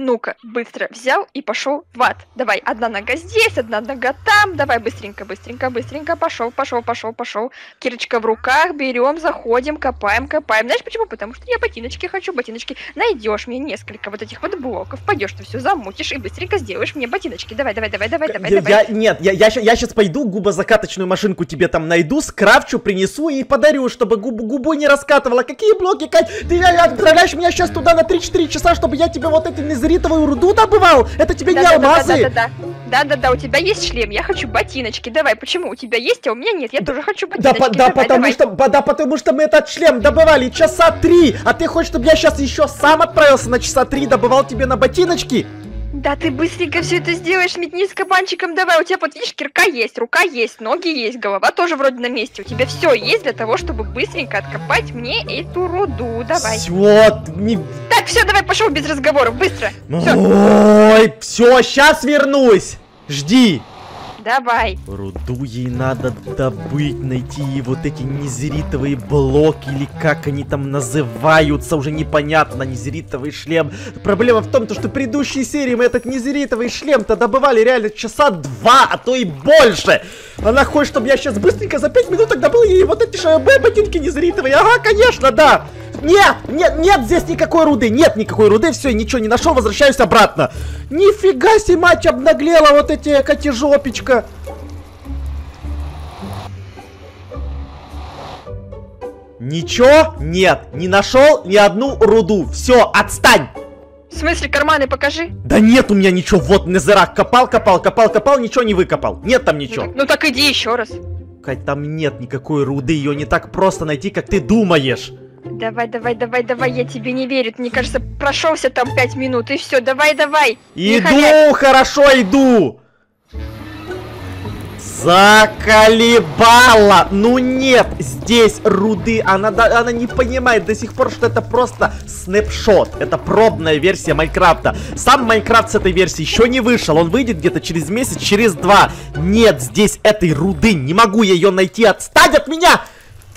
Ну-ка, быстро взял и пошел в ад. Давай, одна нога здесь, одна нога там. Давай, быстренько, быстренько, быстренько. Пошел, пошел, пошел, пошел. Кирочка в руках, берем, заходим, копаем, копаем. Знаешь почему? Потому что я ботиночки хочу, ботиночки. Найдешь мне несколько вот этих вот блоков, пойдешь ты все замутишь и быстренько сделаешь мне ботиночки. Давай, давай, давай, давай, давай, я, давай. Я, нет, я, я, я сейчас пойду губозакаточную машинку тебе там найду, скрафчу, принесу и подарю, чтобы губу, губу не раскатывала. Какие блоки, Кать? Ты я- отправляешь меня сейчас туда на 3-4 часа, чтобы я тебе вот эти незритовую руду добывал? Это тебе не алмазы? Да-да-да, у тебя есть шлем, я хочу ботиночки. Давай, почему? У тебя есть, а у меня нет. Я тоже хочу Да, ботиночки. по- да, Давай, потому давай. что, да, потому что мы этот шлем добывали часа три, а ты хочешь, чтобы я сейчас еще сам отправился на часа три, добывал тебе на ботиночки? Да ты быстренько все это сделаешь, метни с кабанчиком, давай, у тебя вот видишь, кирка есть, рука есть, ноги есть, голова тоже вроде на месте, у тебя все есть для того, чтобы быстренько откопать мне эту руду, давай. Всё, не... Так, все, давай, пошел без разговоров, быстро. Все, Ой, все, сейчас вернусь. Жди. Давай. Руду ей надо добыть, найти и вот эти незритовые блоки, или как они там называются, уже непонятно, незритовый шлем. Проблема в том, то, что в предыдущей серии мы этот незритовый шлем-то добывали реально часа два, а то и больше. Она хочет, чтобы я сейчас быстренько за пять минут добыл ей вот эти б- ботинки незритовые. Ага, конечно, да. Нет, нет, нет здесь никакой руды, нет никакой руды, все, ничего не нашел, возвращаюсь обратно. Нифига себе, мать обнаглела, вот эти котежопечка. Ничего? Нет, не нашел ни одну руду. Все, отстань! В смысле, карманы покажи. Да нет у меня ничего, вот Незерак копал, копал, копал, копал, ничего не выкопал. Нет там Ну ничего. так, ну так иди еще раз. Кать, там нет никакой руды, ее не так просто найти, как ты думаешь. Давай, давай, давай, давай, я тебе не верю. Мне кажется, прошелся там пять минут, и все, давай, давай. Иду, хорошо иду. Заколебала! Ну нет, здесь руды, она, да- она не понимает до сих пор, что это просто снапшот. Это пробная версия Майнкрафта. Сам Майнкрафт с этой версии еще не вышел, он выйдет где-то через месяц, через два. Нет здесь этой руды, не могу я ее найти, отстань от меня!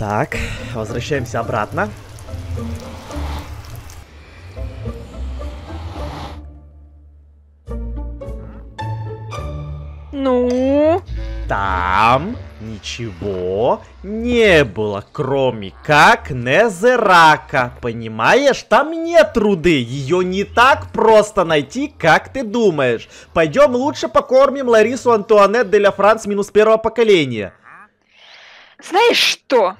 Так, возвращаемся обратно. Ну, Там ничего не было, кроме как Незерака. Понимаешь, там нет руды. Ее не так просто найти, как ты думаешь. Пойдем лучше покормим Ларису Антуанет де ля Франс минус первого поколения. знаешь что?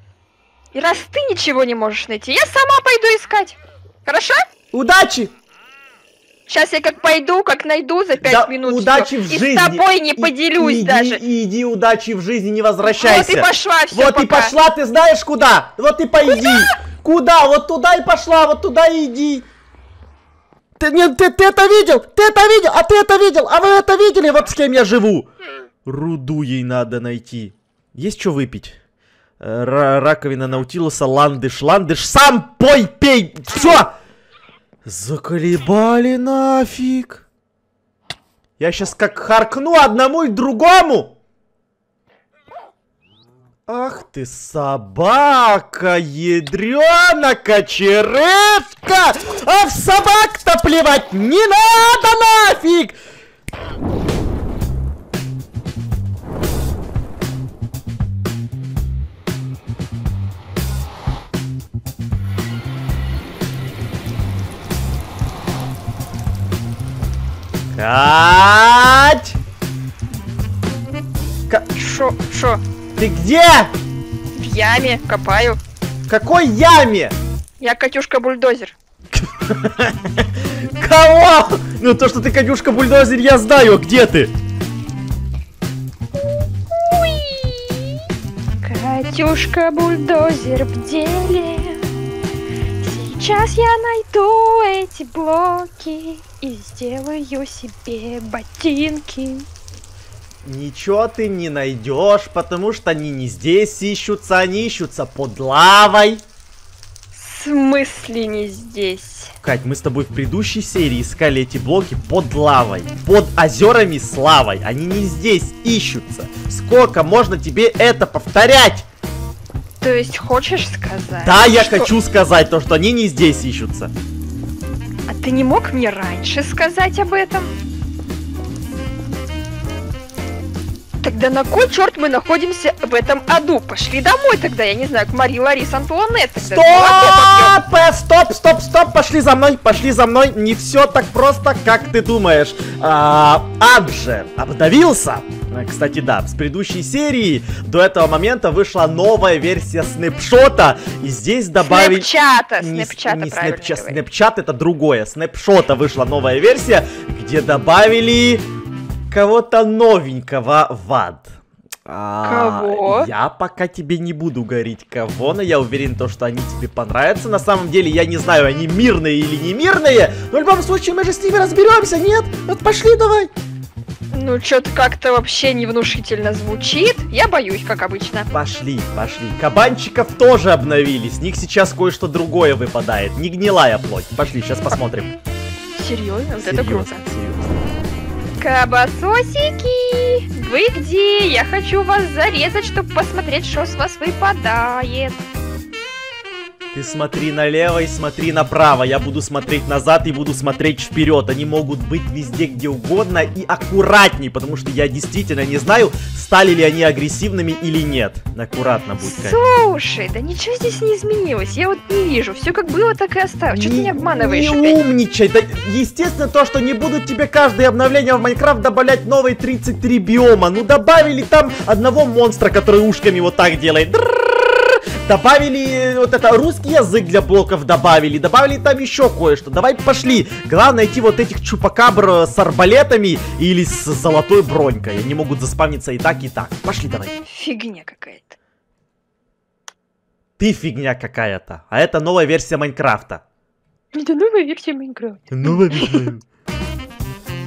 И раз ты ничего не можешь найти, я сама пойду искать. Хорошо? Удачи! Сейчас я как пойду, как найду за пять Да минут. удачи всё. в И жизни. с тобой не И- поделюсь иди, даже. Иди, удачи в жизни, не возвращайся. Вот и пошла, все, Вот и пошла, ты знаешь куда? Вот и пойди. Куда? Вот туда и пошла, вот туда и иди. Ты, не, ты, ты это видел? Ты это видел? А ты это видел? А вы это видели? Вот с кем я живу. Руду ей надо найти. Есть что выпить? Ра- раковина Наутилуса, ландыш, ландыш. Сам пой, пей. Все. Заколебали нафиг. Я сейчас как харкну одному и другому. Ах ты собака, ядрена кочеревка! А в собак-то плевать не надо нафиг! Кать! Ка- Шо, шо? ты где? В яме копаю. Какой яме? Я Катюшка-бульдозер. Кого? Ну то, что ты Катюшка бульдозер, я знаю, где ты? Катюшка-бульдозер в деле. Сейчас я найду эти блоки и сделаю себе ботинки. Ничего ты не найдешь, потому что они не здесь ищутся, они ищутся под лавой. В смысле не здесь? Кать, мы с тобой в предыдущей серии искали эти блоки под лавой, под озерами с лавой. Они не здесь ищутся. Сколько можно тебе это повторять? То есть хочешь сказать? Да, я что- хочу сказать то, что они не здесь ищутся. Ты не мог мне раньше сказать об этом? Тогда на кой черт мы находимся в этом аду? Пошли домой тогда, я не знаю, к Марии Ларис Антуанетт. Стоп! Стоп, стоп, стоп, пошли за мной, пошли за мной. Не все так просто, как ты думаешь. А, ад же обновился. Э, Кстати, да, с предыдущей серии до этого момента вышла новая версия снэпшота. И здесь добавили... Снэпчата, Не, снэпчата, не говорить. снэпчат это другое. Снэпшота вышла новая версия, где добавили кого-то новенького в ад. А, Кого? Я пока тебе не буду говорить кого, но я уверен, то, что они тебе понравятся. На самом деле, я не знаю, они мирные или не мирные, но в любом случае мы же с ними разберемся, нет? Вот пошли давай. Ну, что-то как-то вообще невнушительно звучит. Я боюсь, как обычно. Пошли, пошли. Кабанчиков тоже обновили, с них сейчас кое-что другое выпадает, не гнилая плоть. Пошли, сейчас посмотрим. Серьезно? Вот это Серьезно, круто. серьезно. Кабасосики! Вы где? Я хочу вас зарезать, чтобы посмотреть, что с вас выпадает. Ты смотри налево и смотри направо. Я буду смотреть назад и буду смотреть вперед. Они могут быть везде, где угодно и аккуратней, потому что я действительно не знаю, стали ли они агрессивными или нет. Аккуратно будь. Слушай, да ничего здесь не изменилось. Я вот не вижу. Все как было, так и осталось. Что ты не обманываешь Не опять? умничай. Да, естественно, то, что не будут тебе каждое обновление в Майнкрафт добавлять новые 33 биома. Ну, добавили там одного монстра, который ушками вот так делает. Дрррррр. Добавили э, вот это русский язык для блоков добавили, добавили там еще кое-что. Давай пошли. Главное найти вот этих чупакабр э, с арбалетами или с золотой бронькой. Они могут заспавниться и так, и так. Пошли давай. Фигня какая-то. Ты фигня какая-то. А это новая версия Майнкрафта. Это новая версия Майнкрафта. Новая версия.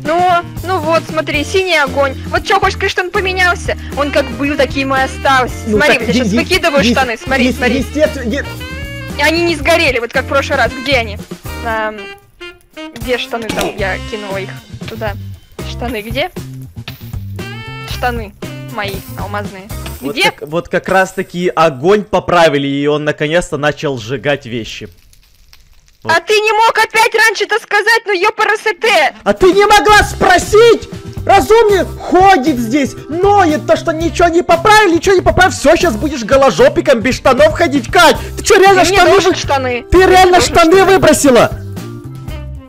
Ну, ну вот, смотри, синий огонь. Вот что, хочешь сказать, что он поменялся? Он как был, таким и остался. Ну, смотри, так, вот я сейчас выкидываю е- штаны, смотри, е- смотри. Естественно, они не сгорели, вот как в прошлый раз. Где они? Ам, где штаны там? Я кинула их туда. Штаны где? Штаны мои алмазные. Вот Где? как, вот как раз таки огонь поправили, и он наконец-то начал сжигать вещи. А ты не мог опять раньше-то сказать, ну ёпарасете! А ты не могла спросить? Разумник ходит здесь, ноет то, что ничего не поправили, ничего не поправили. Все, сейчас будешь голожопиком без штанов ходить. Кать, ты что, реально Ты штаны... нужен штаны. Ты реально нужен штаны выбросила?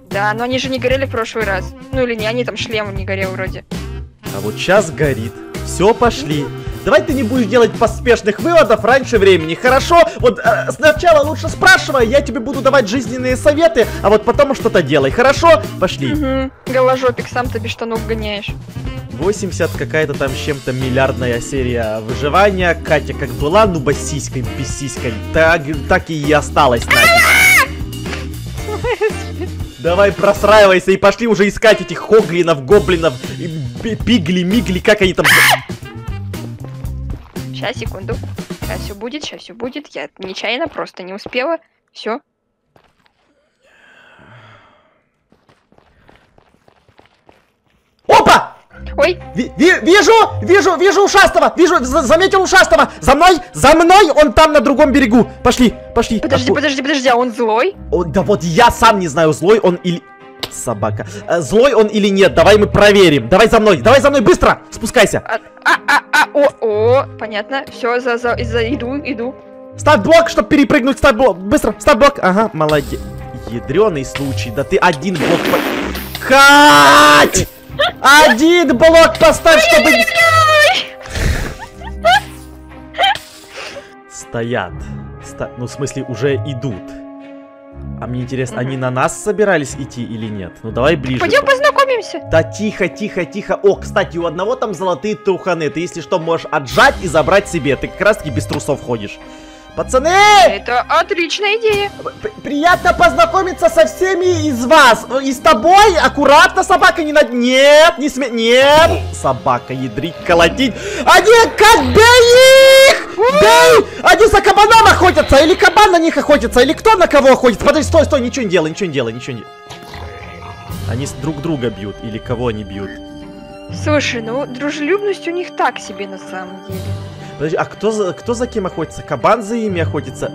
Да, но они же не горели в прошлый раз. Ну или не, они там шлем не горел вроде. А вот сейчас горит. Все, пошли. Давай ты не будешь делать поспешных выводов раньше времени, хорошо? Вот э, сначала лучше спрашивай, я тебе буду давать жизненные советы, а вот потом что-то делай, хорошо? Пошли. Угу. Голожопик, сам ты без штанов гоняешь. 80 какая-то там с чем-то миллиардная серия выживания. Катя как была нубосиськой, бессиськой, так, так и осталась. Давай просраивайся и пошли уже искать этих хоглинов, гоблинов, пигли, мигли, как они там... Сейчас, секунду. Сейчас все будет, сейчас все будет. Я нечаянно просто не успела. Все. Опа! Ой, Ви- ви- вижу, вижу, вижу ушастого, вижу, за- заметил ушастого. За мной, за мной, он там на другом берегу. Пошли, пошли. подожди, Отку- подожди, подожди, а он злой? О, да вот я сам не знаю, злой он или... Собака. Э, Злой он или нет, давай мы проверим. Давай за мной, давай за мной, быстро! Спускайся. А, а, а, о, о, понятно. Все, за, за, за, иду, иду. Ставь блок, чтобы перепрыгнуть, ставь блок. Быстро, ставь блок. Ага, молодец. Ядреный случай, да ты один блок... Кать! Один блок поставь, чтобы... Стоят. Ста- Ну, в смысле, уже идут. А мне интересно, они на нас собирались идти или нет? Ну, давай ближе. Пойдем познакомимся. Да тихо, тихо, тихо. О, кстати, у одного там золотые труханы. Ты, если что, можешь отжать и забрать себе. Ты как раз таки без трусов ходишь. Пацаны! Это отличная идея. П- Приятно познакомиться со всеми из вас. И с тобой аккуратно, собака, не над... Нет, не сме... Нет! Собака, ядрить, колотить. Они как бей их! охотятся, или кабан на них охотится, или кто на кого охотится. Подожди, стой, стой, ничего не делай, ничего не делай, ничего не... Они друг друга бьют, или кого они бьют. Слушай, ну дружелюбность у них так себе на самом деле. Подожди, а кто за, кто за кем охотится? Кабан за ими охотится?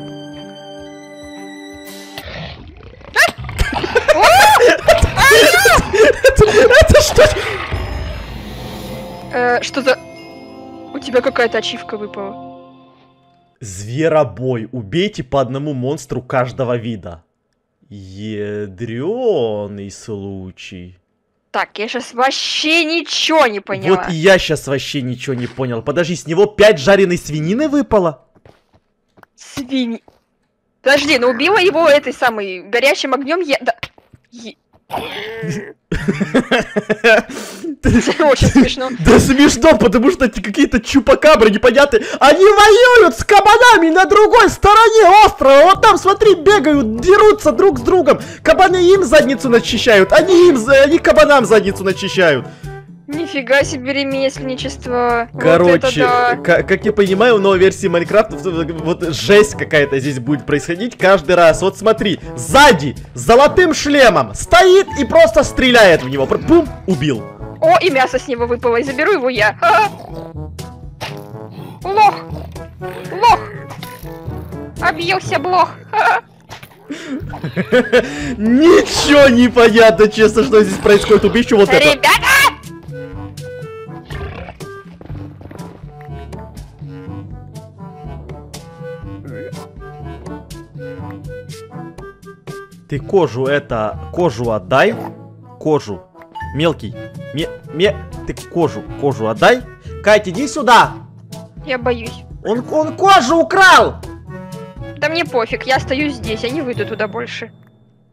Это что? Э, что за... У тебя какая-то ачивка выпала. Зверобой. Убейте по одному монстру каждого вида. Ядреный случай. Так, я сейчас вообще ничего не поняла. Вот и я сейчас вообще ничего не понял. Подожди, с него 5 жареной свинины выпало? Свиньи. Подожди, ну убила его этой самой горячим огнем я... Да... Е- Очень смешно. Да смешно, потому что эти какие-то чупакабры непонятные. Они воюют с кабанами на другой стороне острова. Вот там, смотри, бегают, дерутся друг с другом. Кабаны им задницу начищают, они им, они кабанам задницу начищают. Нифига себе ремесленничество. Вот Короче, это да. ка- как я понимаю, в новой версии Майнкрафта вот жесть какая-то здесь будет происходить каждый раз. Вот смотри, сзади, с золотым шлемом, стоит и просто стреляет в него. Пум, убил. О, и мясо с него выпало, и заберу его я. А! Лох! Лох! Объелся блох. А! Ничего не понятно, честно, что здесь происходит. Убей еще вот это. Ребята! Ты кожу это, кожу отдай. Кожу. Мелкий. Ме, ме, ты кожу, кожу отдай. Катя, иди сюда. Я боюсь. Он, он кожу украл. Да мне пофиг, я остаюсь здесь, я не выйду туда больше.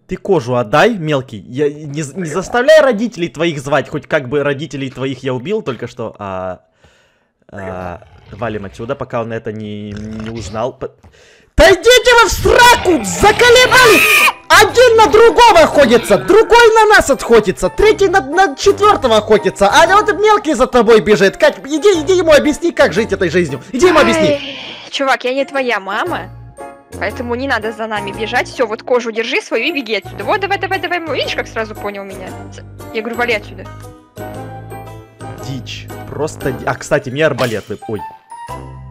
Ты кожу отдай, мелкий. Я не, не заставляй родителей твоих звать. Хоть как бы родителей твоих я убил только что. А, а, валим отсюда, пока он это не, не узнал. П- Да идите вы в сраку! Заколебали! Один на другого охотится, другой на нас отходится, третий на, на четвертого охотится, а вот мелкий за тобой бежит. Кать, иди, иди ему объясни, как жить этой жизнью. Иди ему объясни. Ай, Чувак, я не твоя мама. Поэтому не надо за нами бежать. Все, вот кожу держи свою и беги отсюда. Вот, давай, давай, давай. Видишь, как сразу понял меня? Я говорю, вали отсюда. Дичь. Просто... А, кстати, мне арбалет выпал. Ой.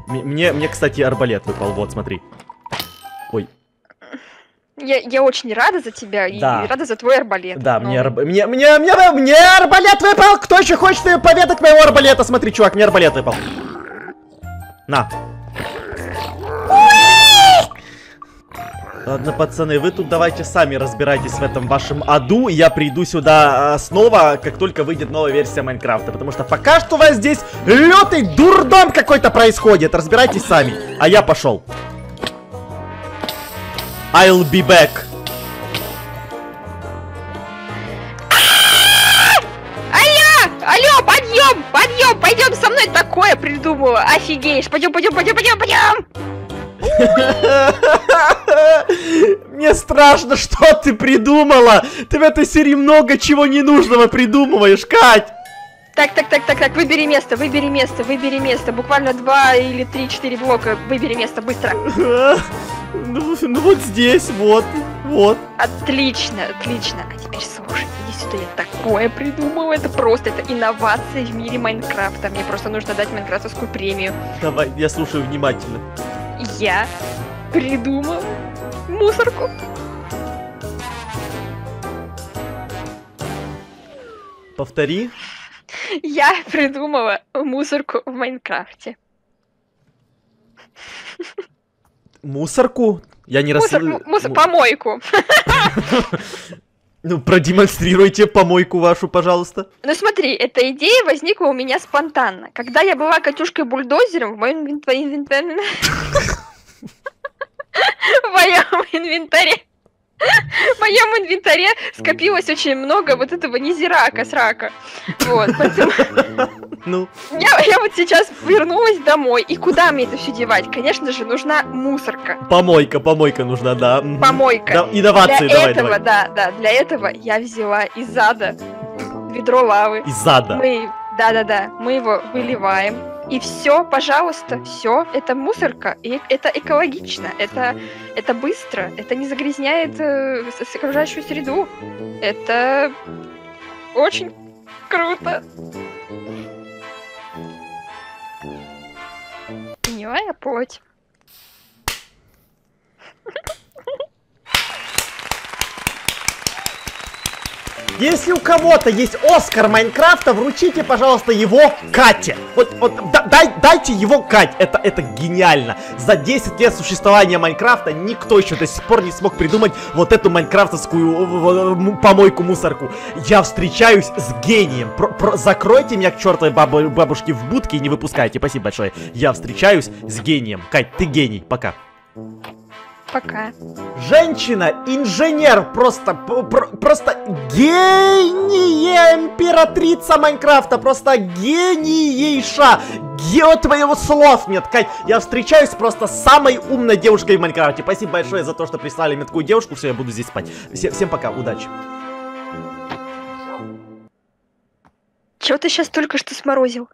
Мне, мне, кстати, арбалет выпал. Вот, смотри. Ой. Я, я очень рада за тебя и Да. рада за твой арбалет. Да, Но мне, арб... мне, мне, мне, мне арбалет выпал! Кто еще хочет поведать моего арбалета? Смотри, чувак, мне арбалет выпал. На. Ладно, пацаны, вы тут давайте сами разбирайтесь в этом вашем аду. и Я приду сюда а, снова, как только выйдет новая версия Майнкрафта. Потому что пока что у вас здесь лютый дурдом какой-то происходит. Разбирайтесь сами. А я пошел. I'll be back. Алло! Алло, подъем! Подъем! Пойдем со мной такое придумала! Офигеешь! Пойдем, пойдем, пойдем, пойдем, пойдем! Мне страшно, что ты придумала. Ты в этой серии много чего ненужного придумываешь, Кать. Так, так, так, так, так, выбери место, выбери место, выбери место. Буквально два или три-четыре блока. Выбери место, быстро. Ну, ну вот здесь, вот, вот. Отлично, отлично. А теперь слушай, иди сюда, я такое придумала. Это просто, это инновация в мире Майнкрафта. Мне просто нужно дать майнкрафтовскую премию. Давай, я слушаю внимательно. Я придумал мусорку. Повтори. Я придумала мусорку в Майнкрафте. Мусорку. Я не Мусор, рас... мусор, Му- помойку. Ну, продемонстрируйте помойку вашу, пожалуйста. Ну смотри, эта идея возникла у меня спонтанно. Когда я была Катюшкой-бульдозером, в моем инвентаре... В моем инвентаре... В моем инвентаре скопилось очень много вот этого низирака срака. Вот, поэтому Ну, я, я вот сейчас вернулась домой. И куда мне это все девать? Конечно же, нужна мусорка, помойка, помойка нужна, да. помойка. Да, инновации, для давай, этого, давай. да, да, для этого я взяла из зада ведро лавы. Из зада. Мы, да-да-да, мы его выливаем. И все, пожалуйста, все, это мусорка, и это экологично, это, это быстро, это не загрязняет э, окружающую среду. Это очень круто. Гнилая плоть. Если у кого-то есть Оскар Майнкрафта, вручите, пожалуйста, его Кате. Вот, вот да, дай, дайте его Кать. Это, это гениально. За 10 лет существования Майнкрафта никто еще до сих пор не смог придумать вот эту майнкрафтовскую помойку-мусорку. Я встречаюсь с гением. Про, про, закройте меня к чертовой бабу, бабушке в будке и не выпускайте. Спасибо большое. Я встречаюсь с гением. Кать, ты гений. Пока. Пока. Женщина, инженер, просто, про, просто гения императрица Майнкрафта, просто гениейша. Гео твоего слов нет, Кать. Я встречаюсь просто с самой умной девушкой в Майнкрафте. Спасибо большое за то, что прислали мне такую девушку. Все, я буду здесь спать. Всем, всем пока, удачи. Чего ты сейчас только что сморозил?